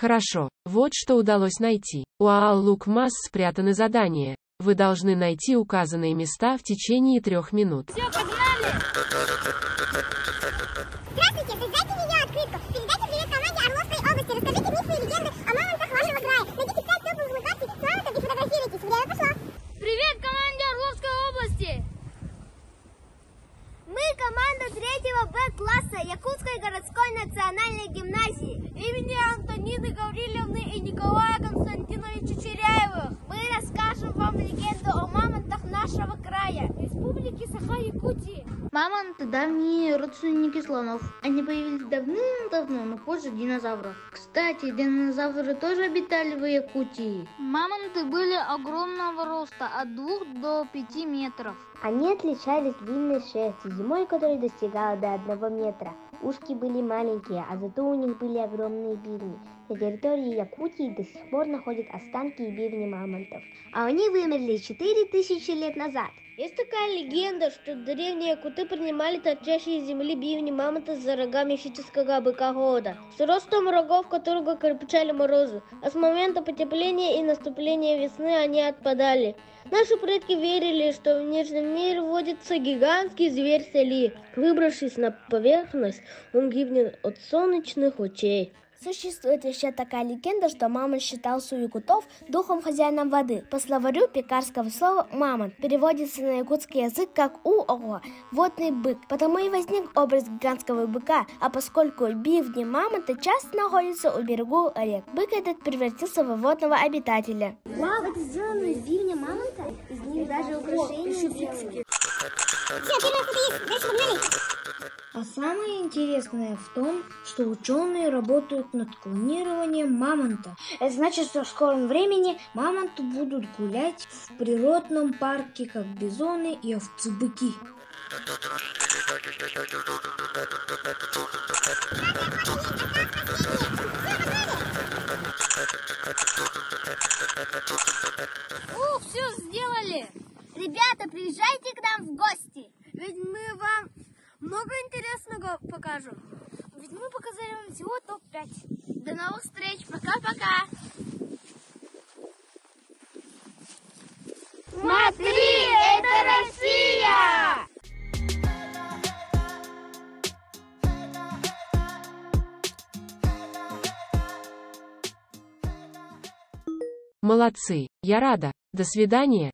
Хорошо, вот что удалось найти. У ААЛ Лукмас спрятаны задания. Вы должны найти указанные места в течение трех минут. Все, погнали! Здравствуйте, создайте видеооткрытку. Передайте привет команде Орловской области. Расскажите мифы и легенды о мамонтах вашего края. Найдите пять топовых локаций с мамонтом и фотографируйтесь. Время пошло. Привет команде Орловской области! Мы команда третьего Б-класса Якутской городской национальной гимназии. Имени Антонины Гавриловны и Николая Константиновича Черяевых. Мы расскажем вам легенду о мамонтах нашего края. Республики Саха-Якутии. Мамонты – давние родственники слонов. Они появились давным-давно, но позже динозавров. Кстати, динозавры тоже обитали в Якутии. Мамонты были огромного роста, от 2 до 5 метров. Они отличались длинной шерстью, зимой которой достигала до одного метра. Ушки были маленькие, а зато у них были огромные бивни. На территории Якутии до сих пор находят останки и бивни мамонтов. А они вымерли 4000 лет назад. Есть такая легенда, что древние якуты принимали торчащие из земли бивни мамонта за рога мифического быка года, с ростом рогов которого крепчали морозы, а с момента потепления и наступления весны они отпадали. Наши предки верили, что в нежном мире водится гигантский зверь Сели. Выбравшись на поверхность, он гибнет от солнечных лучей. Существует еще такая легенда, что мамонт считался у якутов духом хозяином воды. По словарю пекарского слова «мамонт» переводится на якутский язык как «у-ого» – водный бык. Потому и возник образ гигантского быка, а поскольку бивни мамонта часто находятся у берегу рек, бык этот превратился в водного обитателя. Вау, это сделано из бивня мамонта? Из них даже украшения первое А самое интересное в том, что ученые работают над клонированием мамонта. Это значит, что в скором времени мамонты будут гулять в природном парке, как бизоны и овцы-быки. Приезжайте к нам в гости. Ведь мы вам много интересного покажем. Ведь мы показали вам всего топ-5. До новых встреч. Пока-пока. Смотри, это Россия! Молодцы, я рада. До свидания.